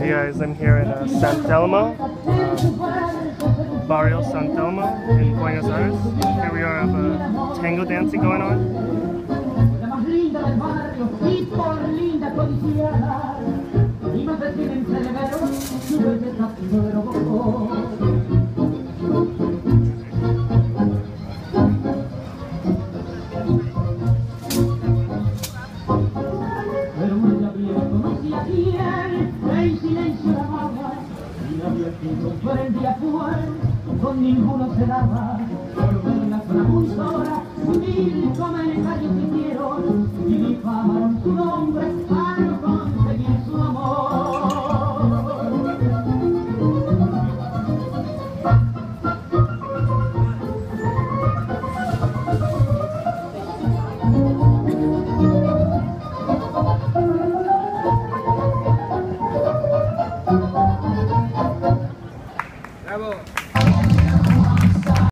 Hey guys, I'm here in uh, San Telmo, uh, Barrio San Telmo in Buenos Aires. Here we are have uh, tango dancing going on. inflamaba y había por el día con ninguno se daba por una sola un mil comer Bravo.